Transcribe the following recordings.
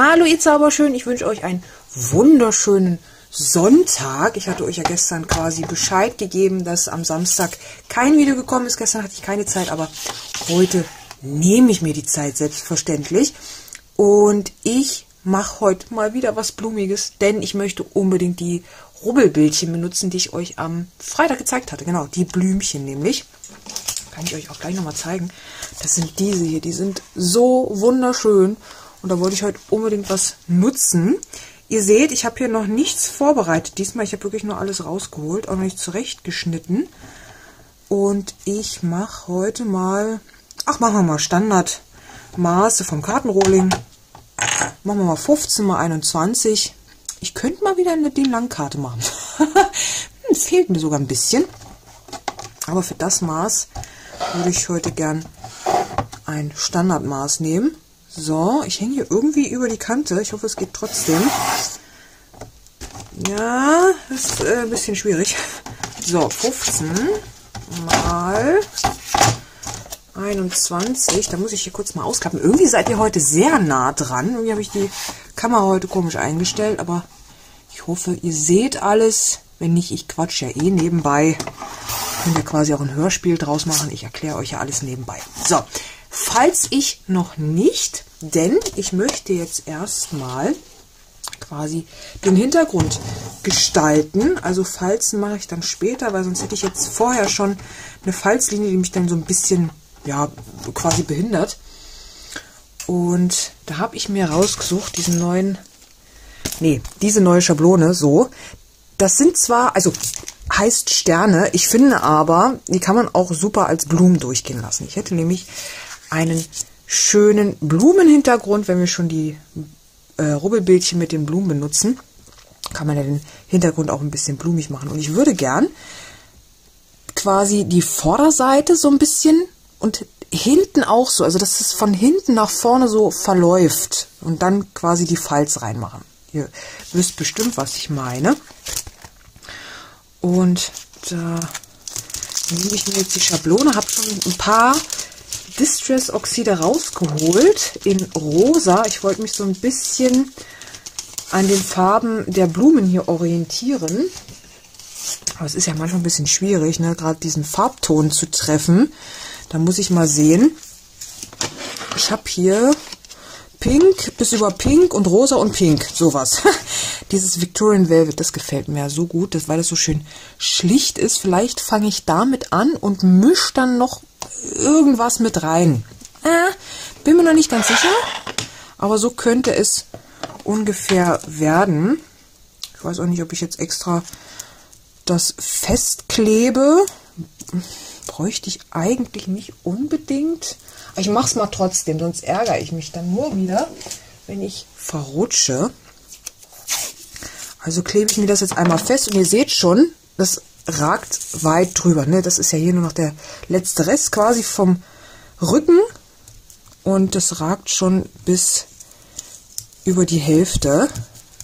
Hallo ihr Zauberschön, ich wünsche euch einen wunderschönen Sonntag. Ich hatte euch ja gestern quasi Bescheid gegeben, dass am Samstag kein Video gekommen ist. Gestern hatte ich keine Zeit, aber heute nehme ich mir die Zeit, selbstverständlich. Und ich mache heute mal wieder was Blumiges, denn ich möchte unbedingt die Rubbelbildchen benutzen, die ich euch am Freitag gezeigt hatte. Genau, die Blümchen nämlich. Kann ich euch auch gleich nochmal zeigen. Das sind diese hier, die sind so wunderschön. Und da wollte ich heute unbedingt was nutzen. Ihr seht, ich habe hier noch nichts vorbereitet. Diesmal, ich habe wirklich nur alles rausgeholt, auch noch nicht zurechtgeschnitten. Und ich mache heute mal, ach, machen wir mal Standardmaße vom Kartenrohling. Machen wir mal 15 mal 21. Ich könnte mal wieder eine DIN-Langkarte machen. Fehlt mir sogar ein bisschen. Aber für das Maß würde ich heute gern ein Standardmaß nehmen. So, ich hänge hier irgendwie über die Kante. Ich hoffe, es geht trotzdem. Ja, ist äh, ein bisschen schwierig. So, 15 mal 21. Da muss ich hier kurz mal ausklappen. Irgendwie seid ihr heute sehr nah dran. Irgendwie habe ich die Kamera heute komisch eingestellt, aber ich hoffe, ihr seht alles. Wenn nicht, ich quatsch ja eh nebenbei. Könnt ihr quasi auch ein Hörspiel draus machen. Ich erkläre euch ja alles nebenbei. So, falls ich noch nicht, denn ich möchte jetzt erstmal quasi den Hintergrund gestalten. Also Falzen mache ich dann später, weil sonst hätte ich jetzt vorher schon eine Falzlinie, die mich dann so ein bisschen, ja, quasi behindert. Und da habe ich mir rausgesucht, diesen neuen, nee, diese neue Schablone, so. Das sind zwar, also heißt Sterne, ich finde aber, die kann man auch super als Blumen durchgehen lassen. Ich hätte nämlich einen schönen Blumenhintergrund, wenn wir schon die äh, Rubbelbildchen mit den Blumen benutzen, kann man ja den Hintergrund auch ein bisschen blumig machen. Und ich würde gern quasi die Vorderseite so ein bisschen und hinten auch so, also dass es von hinten nach vorne so verläuft und dann quasi die Falz reinmachen. Ihr wisst bestimmt, was ich meine. Und da nehme ich mir jetzt die Schablone, habe schon ein paar Distress-Oxide rausgeholt in rosa. Ich wollte mich so ein bisschen an den Farben der Blumen hier orientieren. Aber es ist ja manchmal ein bisschen schwierig, ne? gerade diesen Farbton zu treffen. Da muss ich mal sehen. Ich habe hier Pink bis über Pink und Rosa und Pink, sowas. Dieses Victorian Velvet, das gefällt mir ja so gut, weil das so schön schlicht ist. Vielleicht fange ich damit an und mische dann noch irgendwas mit rein. Äh, bin mir noch nicht ganz sicher, aber so könnte es ungefähr werden. Ich weiß auch nicht, ob ich jetzt extra das festklebe. Bräuchte ich eigentlich nicht unbedingt. Ich mache es mal trotzdem, sonst ärgere ich mich dann nur wieder, wenn ich verrutsche. Also klebe ich mir das jetzt einmal fest und ihr seht schon, das ragt weit drüber. Ne? Das ist ja hier nur noch der letzte Rest quasi vom Rücken und das ragt schon bis über die Hälfte.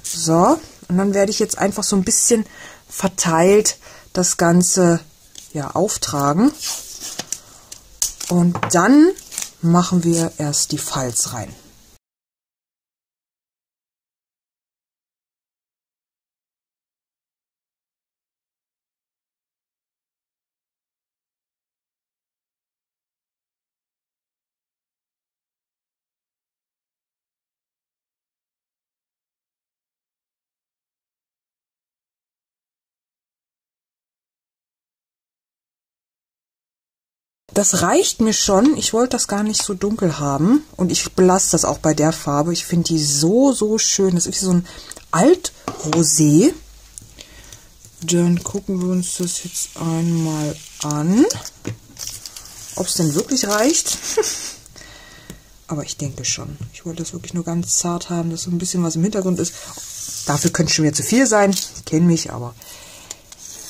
So, und dann werde ich jetzt einfach so ein bisschen verteilt das Ganze ja auftragen. Und dann machen wir erst die Falz rein. Das reicht mir schon. Ich wollte das gar nicht so dunkel haben. Und ich belasse das auch bei der Farbe. Ich finde die so, so schön. Das ist so ein Altrosé. Dann gucken wir uns das jetzt einmal an. Ob es denn wirklich reicht. Aber ich denke schon. Ich wollte das wirklich nur ganz zart haben, dass so ein bisschen was im Hintergrund ist. Dafür könnte schon wieder zu viel sein. Ich kenne mich, aber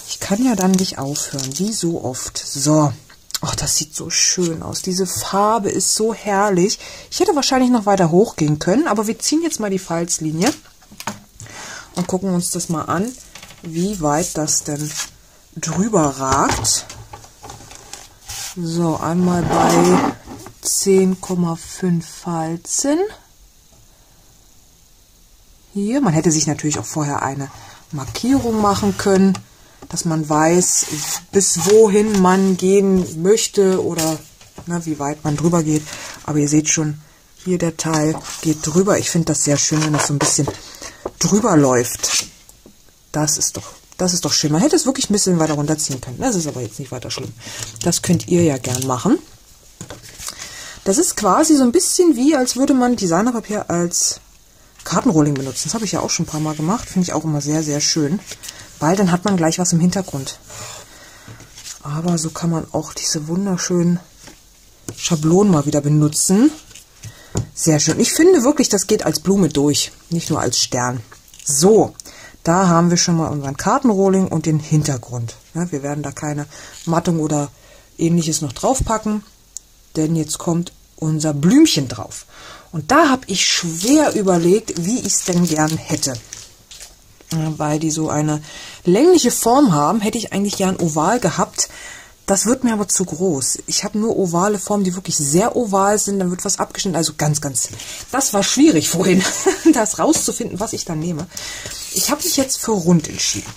ich kann ja dann nicht aufhören. Wie so oft. So. Ach, das sieht so schön aus. Diese Farbe ist so herrlich. Ich hätte wahrscheinlich noch weiter hochgehen können, aber wir ziehen jetzt mal die Falzlinie und gucken uns das mal an, wie weit das denn drüber ragt. So, einmal bei 10,5 Falzen. Hier, man hätte sich natürlich auch vorher eine Markierung machen können, dass man weiß, bis wohin man gehen möchte oder ne, wie weit man drüber geht. Aber ihr seht schon, hier der Teil geht drüber. Ich finde das sehr schön, wenn das so ein bisschen drüber läuft. Das ist doch, das ist doch schön. Man hätte es wirklich ein bisschen weiter runterziehen können. Das ist aber jetzt nicht weiter schlimm. Das könnt ihr ja gern machen. Das ist quasi so ein bisschen wie, als würde man Designerpapier als Kartenrolling benutzen. Das habe ich ja auch schon ein paar Mal gemacht. Finde ich auch immer sehr, sehr schön. Weil dann hat man gleich was im Hintergrund. Aber so kann man auch diese wunderschönen Schablonen mal wieder benutzen. Sehr schön. Ich finde wirklich, das geht als Blume durch, nicht nur als Stern. So, da haben wir schon mal unseren Kartenrolling und den Hintergrund. Ja, wir werden da keine Mattung oder ähnliches noch draufpacken, denn jetzt kommt unser Blümchen drauf. Und da habe ich schwer überlegt, wie ich es denn gern hätte. Weil die so eine längliche Form haben, hätte ich eigentlich gern oval gehabt. Das wird mir aber zu groß. Ich habe nur ovale Formen, die wirklich sehr oval sind. Dann wird was abgeschnitten. Also ganz, ganz. Das war schwierig vorhin, das rauszufinden, was ich dann nehme. Ich habe mich jetzt für rund entschieden.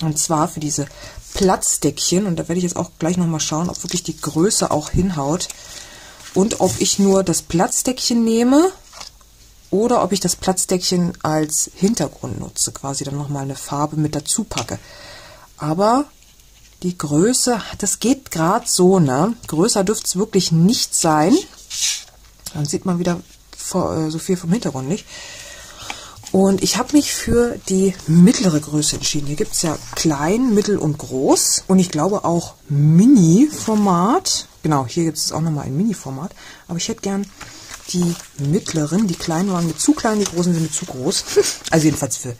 Und zwar für diese Platzdeckchen. Und da werde ich jetzt auch gleich nochmal schauen, ob wirklich die Größe auch hinhaut. Und ob ich nur das Platzdeckchen nehme oder ob ich das Platzdeckchen als Hintergrund nutze. Quasi dann nochmal eine Farbe mit dazu packe. Aber die Größe, das geht gerade so, ne? Größer dürfte es wirklich nicht sein. Dann sieht man wieder äh, so viel vom Hintergrund nicht. Und ich habe mich für die mittlere Größe entschieden. Hier gibt es ja klein, mittel und groß. Und ich glaube auch Mini-Format. Genau, hier gibt es auch nochmal ein Mini-Format. Aber ich hätte gern die mittleren. Die kleinen waren mir zu klein, die großen sind mir zu groß. also jedenfalls für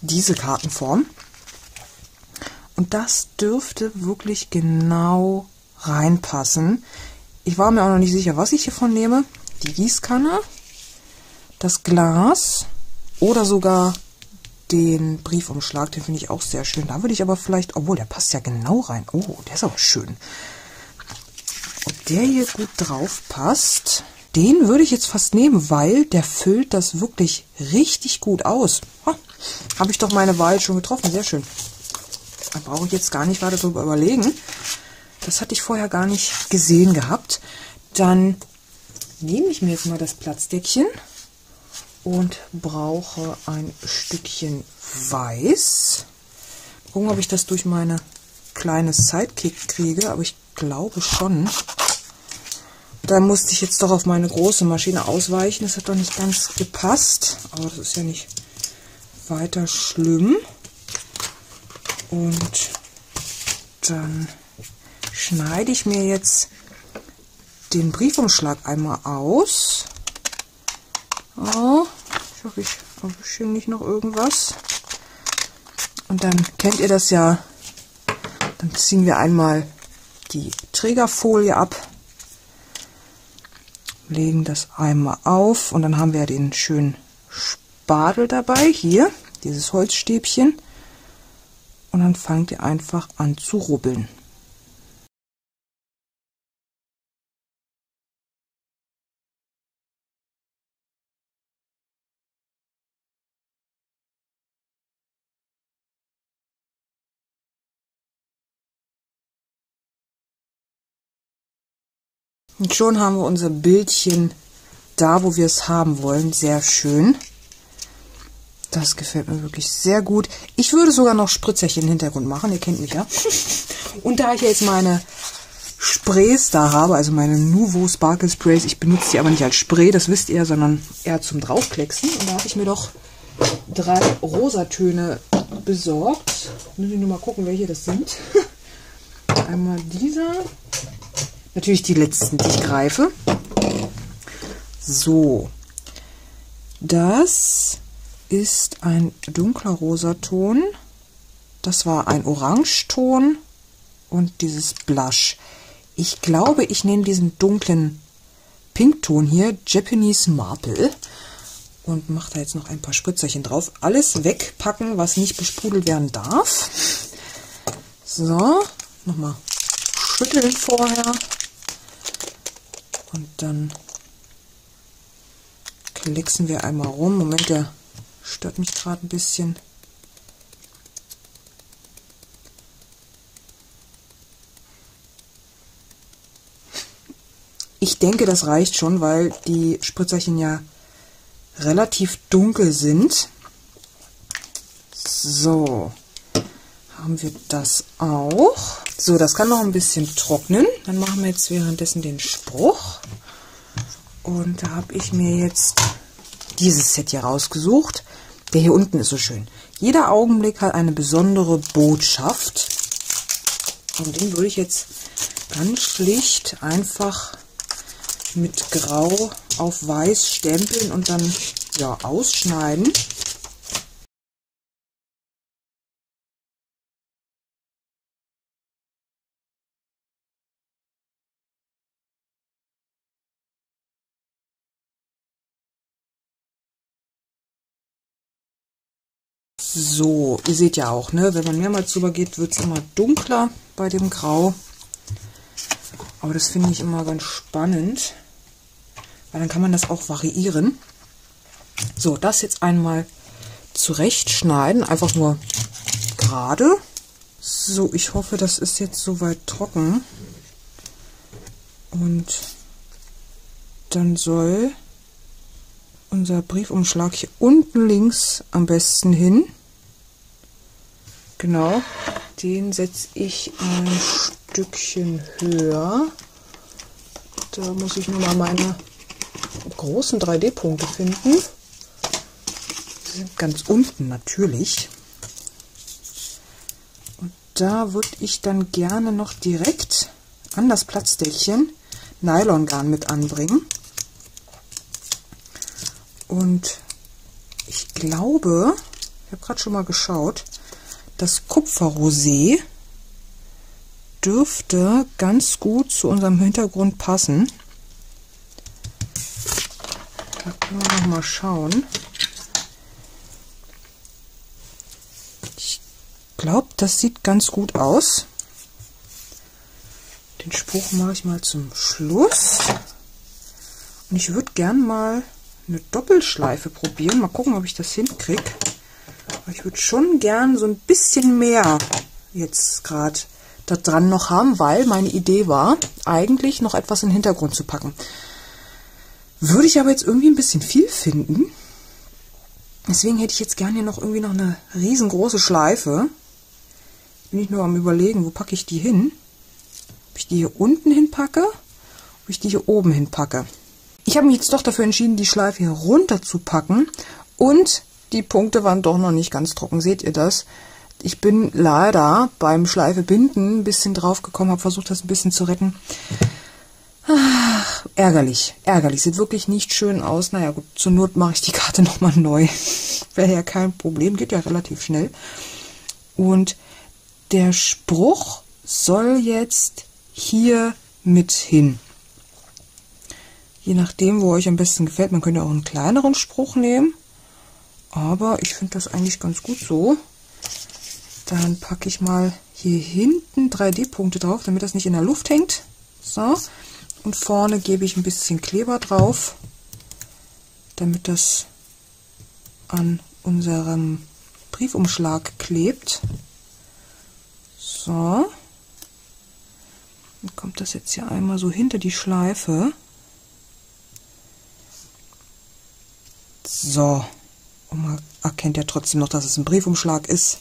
diese Kartenform. Und das dürfte wirklich genau reinpassen. Ich war mir auch noch nicht sicher, was ich hiervon nehme. Die Gießkanne, das Glas oder sogar den Briefumschlag. Den finde ich auch sehr schön. Da würde ich aber vielleicht, obwohl der passt ja genau rein. Oh, der ist aber schön. Ob der hier gut drauf passt, den würde ich jetzt fast nehmen, weil der füllt das wirklich richtig gut aus. Habe ich doch meine Wahl schon getroffen. Sehr schön. Da brauche ich jetzt gar nicht weiter darüber überlegen. Das hatte ich vorher gar nicht gesehen gehabt. Dann nehme ich mir jetzt mal das Platzdeckchen und brauche ein Stückchen Weiß. Gucken, ob ich das durch meine kleine Sidekick kriege, aber ich glaube schon. Da musste ich jetzt doch auf meine große Maschine ausweichen. Das hat doch nicht ganz gepasst, aber das ist ja nicht weiter schlimm. Und dann schneide ich mir jetzt den Briefumschlag einmal aus. Oh, ich hoffe, ich erwische nicht noch irgendwas. Und dann kennt ihr das ja. Dann ziehen wir einmal die Trägerfolie ab, legen das einmal auf und dann haben wir den schönen Spadel dabei, hier, dieses Holzstäbchen und dann fangt ihr einfach an zu rubbeln. Und schon haben wir unser Bildchen da, wo wir es haben wollen. Sehr schön. Das gefällt mir wirklich sehr gut. Ich würde sogar noch Spritzerchen im Hintergrund machen. Ihr kennt mich ja. Und da ich jetzt meine Sprays da habe, also meine Nuvo Sparkle Sprays, ich benutze die aber nicht als Spray, das wisst ihr, sondern eher zum Draufklecksen. Und da habe ich mir doch drei Rosatöne besorgt. Muss ich nur mal gucken, welche das sind. Einmal dieser. Natürlich die letzten, die ich greife. So. Das ist ein dunkler Rosaton. Das war ein Orangeton und dieses Blush. Ich glaube, ich nehme diesen dunklen Pinkton hier, Japanese Marble, und mache da jetzt noch ein paar Spritzerchen drauf. Alles wegpacken, was nicht besprudelt werden darf. So, nochmal schütteln vorher. Und dann klicksen wir einmal rum. Moment, der Stört mich gerade ein bisschen. Ich denke, das reicht schon, weil die Spritzerchen ja relativ dunkel sind. So, haben wir das auch. So, das kann noch ein bisschen trocknen. Dann machen wir jetzt währenddessen den Spruch. Und da habe ich mir jetzt dieses Set hier rausgesucht. Der hier unten ist so schön. Jeder Augenblick hat eine besondere Botschaft. Und den würde ich jetzt ganz schlicht einfach mit Grau auf Weiß stempeln und dann ja, ausschneiden. So, ihr seht ja auch, ne, wenn man mehrmals drüber geht, wird es immer dunkler bei dem Grau. Aber das finde ich immer ganz spannend, weil dann kann man das auch variieren. So, das jetzt einmal zurechtschneiden, einfach nur gerade. So, ich hoffe, das ist jetzt soweit trocken. Und dann soll unser Briefumschlag hier unten links am besten hin. Genau, den setze ich ein Stückchen höher. Da muss ich nur mal meine großen 3D-Punkte finden. Die sind ganz unten natürlich. Und da würde ich dann gerne noch direkt an das Platzdeckchen Nylongarn mit anbringen. Und ich glaube, ich habe gerade schon mal geschaut, das Kupferrosé dürfte ganz gut zu unserem Hintergrund passen. Da können wir noch mal schauen. Ich glaube, das sieht ganz gut aus. Den Spruch mache ich mal zum Schluss. Und ich würde gern mal eine Doppelschleife probieren. Mal gucken, ob ich das hinkriege. Ich würde schon gern so ein bisschen mehr jetzt gerade da dran noch haben, weil meine Idee war, eigentlich noch etwas in den Hintergrund zu packen. Würde ich aber jetzt irgendwie ein bisschen viel finden. Deswegen hätte ich jetzt gerne hier noch irgendwie noch eine riesengroße Schleife. Bin ich nur am überlegen, wo packe ich die hin? Ob ich die hier unten hinpacke? Ob ich die hier oben hinpacke? Ich habe mich jetzt doch dafür entschieden, die Schleife hier runter zu packen und die Punkte waren doch noch nicht ganz trocken. Seht ihr das? Ich bin leider beim Schleife binden ein bisschen drauf gekommen, habe versucht, das ein bisschen zu retten. Ach, ärgerlich, ärgerlich. Sieht wirklich nicht schön aus. Naja, gut, zur Not mache ich die Karte nochmal neu. Wäre ja kein Problem, geht ja relativ schnell. Und der Spruch soll jetzt hier mit hin. Je nachdem, wo euch am besten gefällt. Man könnte auch einen kleineren Spruch nehmen. Aber ich finde das eigentlich ganz gut so. Dann packe ich mal hier hinten 3D-Punkte drauf, damit das nicht in der Luft hängt. So. Und vorne gebe ich ein bisschen Kleber drauf, damit das an unserem Briefumschlag klebt. So. Dann kommt das jetzt hier einmal so hinter die Schleife. So. Und man erkennt ja trotzdem noch, dass es ein Briefumschlag ist.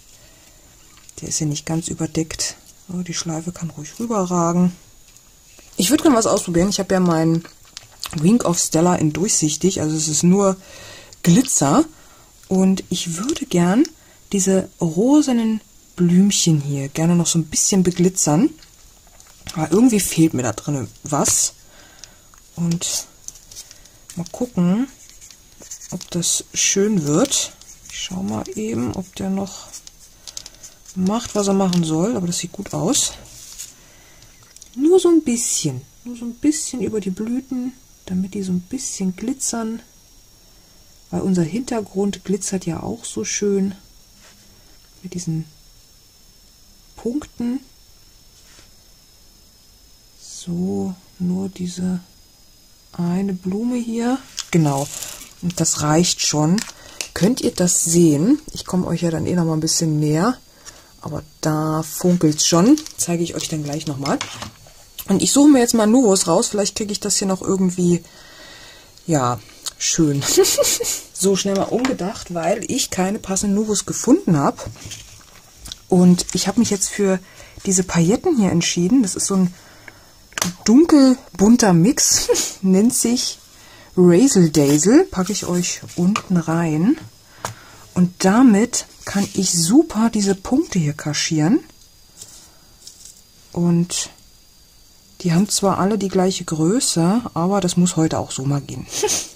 Der ist ja nicht ganz überdeckt. So, die Schleife kann ruhig rüberragen. Ich würde gerne was ausprobieren. Ich habe ja meinen Wing of Stella in durchsichtig. Also es ist nur Glitzer. Und ich würde gern diese rosenen Blümchen hier gerne noch so ein bisschen beglitzern. Aber irgendwie fehlt mir da drin was. Und mal gucken, ob das schön wird. Ich schau mal eben, ob der noch macht, was er machen soll. Aber das sieht gut aus. Nur so ein bisschen. Nur so ein bisschen über die Blüten, damit die so ein bisschen glitzern. Weil unser Hintergrund glitzert ja auch so schön. Mit diesen Punkten. So, nur diese eine Blume hier. Genau. Und das reicht schon. könnt ihr das sehen. Ich komme euch ja dann eh noch mal ein bisschen näher. Aber da funkelt schon. Zeige ich euch dann gleich nochmal. Und ich suche mir jetzt mal Nuvos raus. Vielleicht kriege ich das hier noch irgendwie, ja, schön. so schnell mal umgedacht, weil ich keine passenden Nuvos gefunden habe. Und ich habe mich jetzt für diese Pailletten hier entschieden. Das ist so ein dunkelbunter Mix. Nennt sich Razel Daisel. Packe ich euch unten rein. Und damit kann ich super diese Punkte hier kaschieren. Und die haben zwar alle die gleiche Größe, aber das muss heute auch so mal gehen.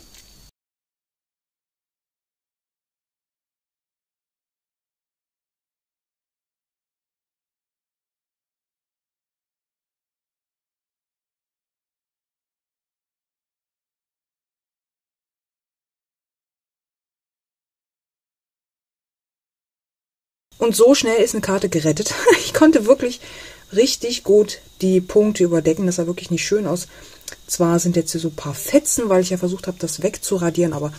Und so schnell ist eine Karte gerettet. Ich konnte wirklich richtig gut die Punkte überdecken. Das sah wirklich nicht schön aus. Zwar sind jetzt hier so ein paar Fetzen, weil ich ja versucht habe, das wegzuradieren, aber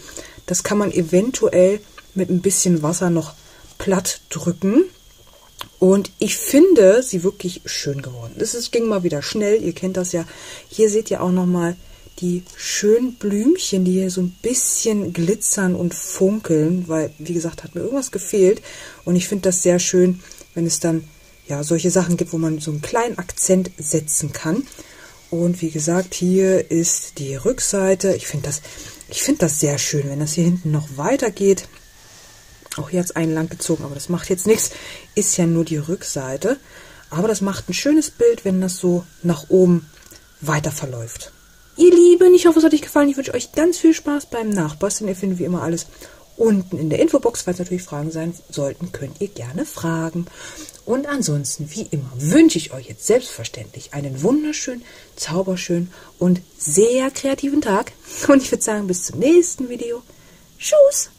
das kann man eventuell mit ein bisschen Wasser noch platt drücken. Und ich finde sie wirklich schön geworden. Es ging mal wieder schnell, ihr kennt das ja. Hier seht ihr auch nochmal die schönen Blümchen, die hier so ein bisschen glitzern und funkeln, weil, wie gesagt, hat mir irgendwas gefehlt. Und ich finde das sehr schön, wenn es dann ja solche Sachen gibt, wo man so einen kleinen Akzent setzen kann. Und wie gesagt, hier ist die Rückseite. Ich finde das, ich finde das sehr schön, wenn das hier hinten noch weitergeht. Auch hier hat es einen lang gezogen, aber das macht jetzt nichts. Ist ja nur die Rückseite. Aber das macht ein schönes Bild, wenn das so nach oben weiter verläuft. Ihr Lieben, ich hoffe, es hat euch gefallen. Ich wünsche euch ganz viel Spaß beim Nachbasteln. Ihr findet wie immer alles unten in der Infobox. Falls natürlich Fragen sein sollten, könnt ihr gerne fragen. Und ansonsten, wie immer, wünsche ich euch jetzt selbstverständlich einen wunderschönen, zauberschönen und sehr kreativen Tag. Und ich würde sagen, bis zum nächsten Video. Tschüss!